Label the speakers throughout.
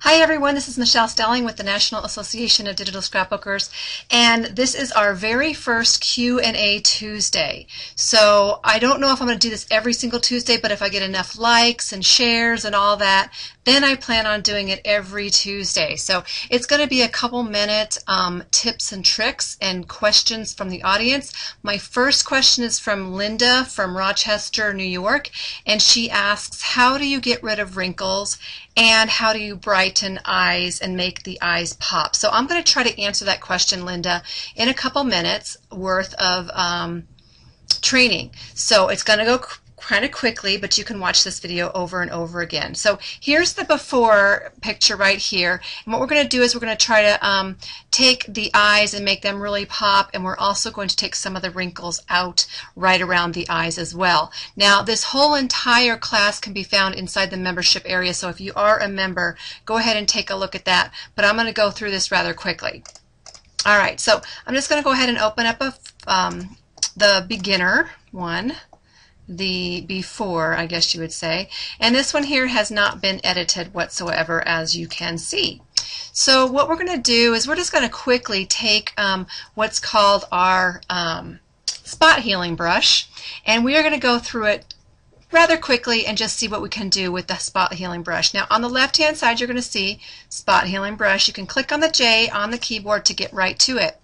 Speaker 1: Hi everyone, this is Michelle Stelling with the National Association of Digital Scrapbookers and this is our very first Q&A Tuesday. So I don't know if I'm going to do this every single Tuesday but if I get enough likes and shares and all that then I plan on doing it every Tuesday. So it's going to be a couple minute um, tips and tricks and questions from the audience. My first question is from Linda from Rochester, New York and she asks how do you get rid of wrinkles and how do you brighten eyes and make the eyes pop? So I'm going to try to answer that question, Linda, in a couple minutes worth of um, training. So it's going to go kind of quickly, but you can watch this video over and over again. So here's the before picture right here. And what we're going to do is we're going to try to um, take the eyes and make them really pop, and we're also going to take some of the wrinkles out right around the eyes as well. Now, this whole entire class can be found inside the membership area, so if you are a member, go ahead and take a look at that. But I'm going to go through this rather quickly. All right, so I'm just going to go ahead and open up a, um, the beginner one the before, I guess you would say. And this one here has not been edited whatsoever, as you can see. So what we're going to do is we're just going to quickly take um, what's called our um, spot healing brush, and we are going to go through it rather quickly and just see what we can do with the spot healing brush. Now on the left hand side you're going to see spot healing brush. You can click on the J on the keyboard to get right to it.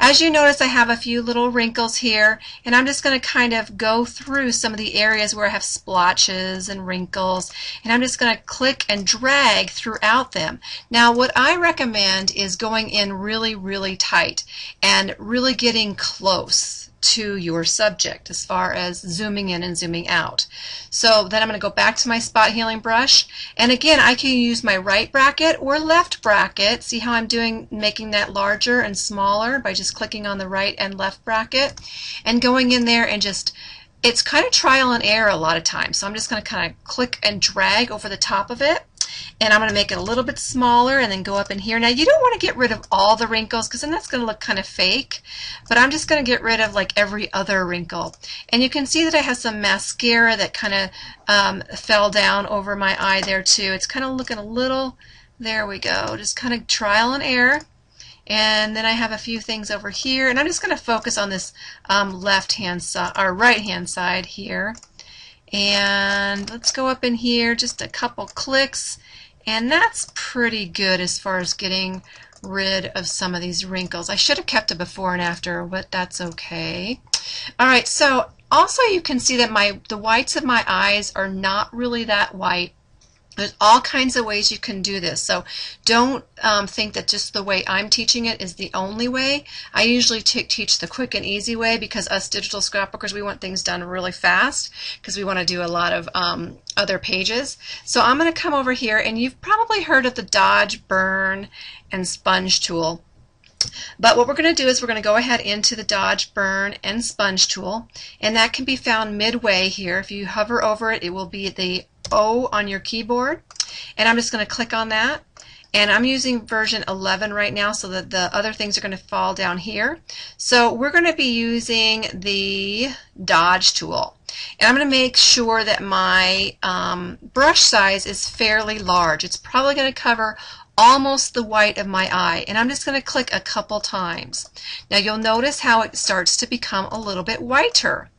Speaker 1: As you notice, I have a few little wrinkles here, and I'm just going to kind of go through some of the areas where I have splotches and wrinkles, and I'm just going to click and drag throughout them. Now, what I recommend is going in really, really tight and really getting close to your subject as far as zooming in and zooming out. So then I'm going to go back to my spot healing brush and again I can use my right bracket or left bracket. See how I'm doing making that larger and smaller by just clicking on the right and left bracket and going in there and just it's kind of trial and error a lot of times. So I'm just going to kind of click and drag over the top of it and I'm going to make it a little bit smaller and then go up in here. Now you don't want to get rid of all the wrinkles because then that's going to look kind of fake, but I'm just going to get rid of like every other wrinkle. And you can see that I have some mascara that kind of um, fell down over my eye there too. It's kind of looking a little, there we go, just kind of trial and error. And then I have a few things over here, and I'm just going to focus on this um, left hand side or right hand side here. And let's go up in here, just a couple clicks, and that's pretty good as far as getting rid of some of these wrinkles. I should have kept a before and after, but that's okay. All right, so also you can see that my the whites of my eyes are not really that white. There's all kinds of ways you can do this. So don't um, think that just the way I'm teaching it is the only way. I usually teach the quick and easy way because us digital scrapbookers, we want things done really fast because we want to do a lot of um, other pages. So I'm going to come over here and you've probably heard of the Dodge, Burn, and Sponge tool. But what we're going to do is we're going to go ahead into the Dodge, Burn, and Sponge tool, and that can be found midway here. If you hover over it, it will be the O on your keyboard. And I'm just going to click on that. And I'm using version 11 right now so that the other things are going to fall down here. So we're going to be using the Dodge tool. And I'm going to make sure that my um, brush size is fairly large. It's probably going to cover almost the white of my eye and I'm just going to click a couple times. Now you'll notice how it starts to become a little bit whiter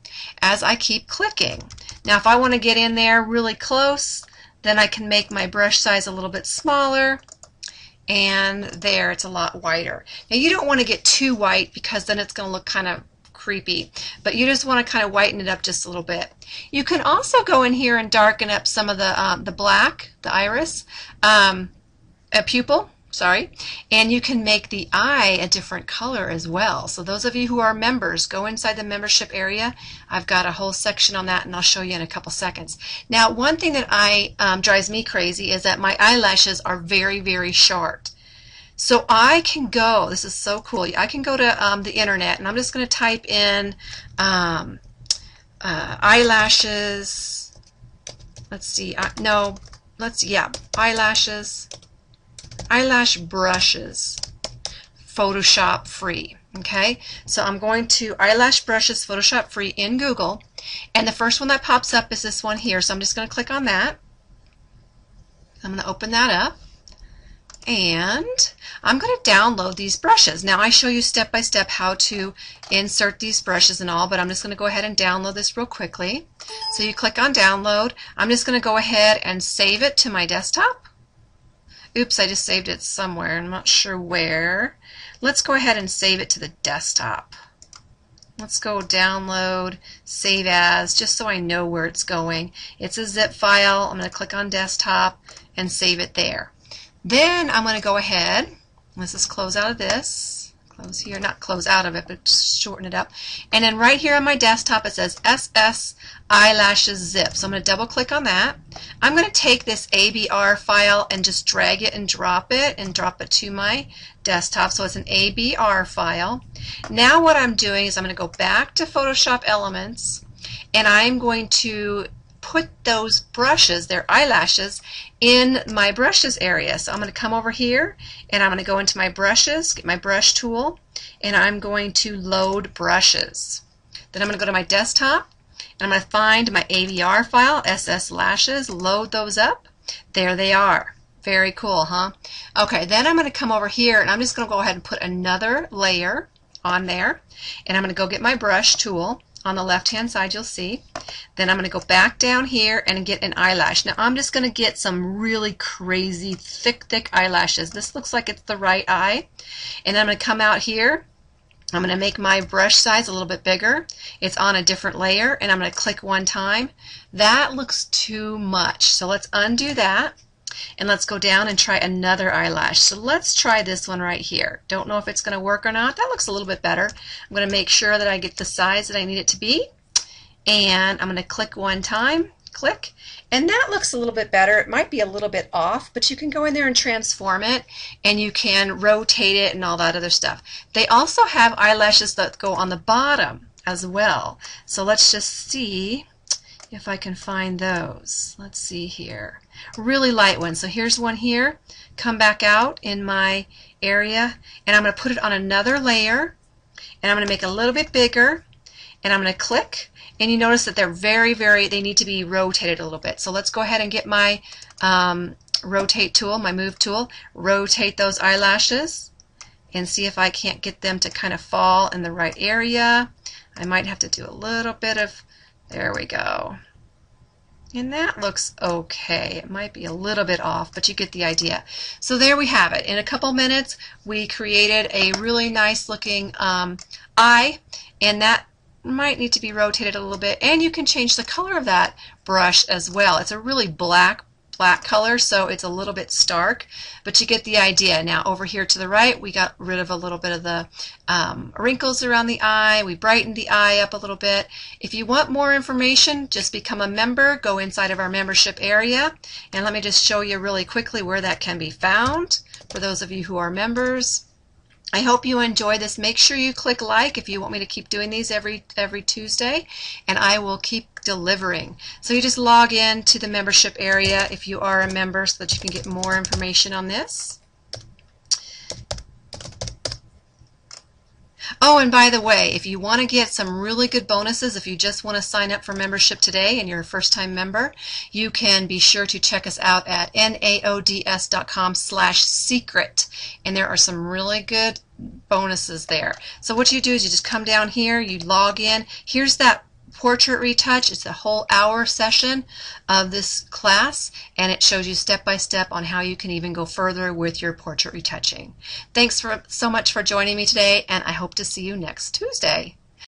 Speaker 1: as I keep clicking. Now if I want to get in there really close, then I can make my brush size a little bit smaller and there it's a lot whiter. Now you don't want to get too white because then it's going to look kind of creepy, but you just want to kind of whiten it up just a little bit. You can also go in here and darken up some of the, um, the black, the iris, um, a pupil, sorry, and you can make the eye a different color as well. So those of you who are members, go inside the membership area. I've got a whole section on that and I'll show you in a couple seconds. Now one thing that I um, drives me crazy is that my eyelashes are very, very short. So I can go, this is so cool, I can go to um, the internet and I'm just going to type in um, uh, eyelashes, let's see, uh, no, let's, yeah, eyelashes, eyelash brushes, Photoshop free. Okay, so I'm going to eyelash brushes Photoshop free in Google, and the first one that pops up is this one here. So I'm just going to click on that. I'm going to open that up. and I'm going to download these brushes. Now I show you step by step how to insert these brushes and all, but I'm just going to go ahead and download this real quickly. So you click on download. I'm just going to go ahead and save it to my desktop. Oops, I just saved it somewhere. I'm not sure where. Let's go ahead and save it to the desktop. Let's go download, save as, just so I know where it's going. It's a zip file. I'm going to click on desktop and save it there. Then I'm going to go ahead, let's just close out of this, close here, not close out of it, but shorten it up. And then right here on my desktop it says SS eyelashes zip. So I'm going to double click on that. I'm going to take this ABR file and just drag it and drop it and drop it to my desktop. So it's an ABR file. Now what I'm doing is I'm going to go back to Photoshop Elements and I'm going to put those brushes, their eyelashes, in my brushes area. So I'm going to come over here and I'm going to go into my brushes, get my brush tool, and I'm going to load brushes. Then I'm going to go to my desktop and I'm going to find my ABR file, SS Lashes, load those up. There they are. Very cool, huh? Okay, then I'm going to come over here and I'm just going to go ahead and put another layer on there. And I'm going to go get my brush tool on the left hand side you'll see. Then I'm going to go back down here and get an eyelash. Now I'm just going to get some really crazy thick thick eyelashes. This looks like it's the right eye. And I'm going to come out here. I'm going to make my brush size a little bit bigger. It's on a different layer and I'm going to click one time. That looks too much. So let's undo that. And let's go down and try another eyelash. So let's try this one right here. Don't know if it's going to work or not. That looks a little bit better. I'm going to make sure that I get the size that I need it to be. And I'm going to click one time. Click. And that looks a little bit better. It might be a little bit off, but you can go in there and transform it and you can rotate it and all that other stuff. They also have eyelashes that go on the bottom as well. So let's just see if I can find those. Let's see here. Really light ones. So here's one here. Come back out in my area and I'm going to put it on another layer and I'm going to make it a little bit bigger and I'm going to click and you notice that they're very very they need to be rotated a little bit so let's go ahead and get my um, rotate tool my move tool rotate those eyelashes and see if I can't get them to kind of fall in the right area I might have to do a little bit of there we go. And that looks okay. It might be a little bit off, but you get the idea. So there we have it. In a couple minutes, we created a really nice looking um, eye, and that might need to be rotated a little bit. And you can change the color of that brush as well. It's a really black black color, so it's a little bit stark, but you get the idea. Now over here to the right, we got rid of a little bit of the um, wrinkles around the eye. We brightened the eye up a little bit. If you want more information, just become a member. Go inside of our membership area, and let me just show you really quickly where that can be found for those of you who are members. I hope you enjoy this. Make sure you click like if you want me to keep doing these every every Tuesday, and I will keep delivering. So you just log in to the membership area if you are a member so that you can get more information on this. Oh, and by the way, if you want to get some really good bonuses, if you just want to sign up for membership today and you're a first-time member, you can be sure to check us out at naods.com slash secret. And there are some really good bonuses there. So what you do is you just come down here, you log in. Here's that portrait retouch. It's a whole hour session of this class and it shows you step by step on how you can even go further with your portrait retouching. Thanks for so much for joining me today and I hope to see you next Tuesday.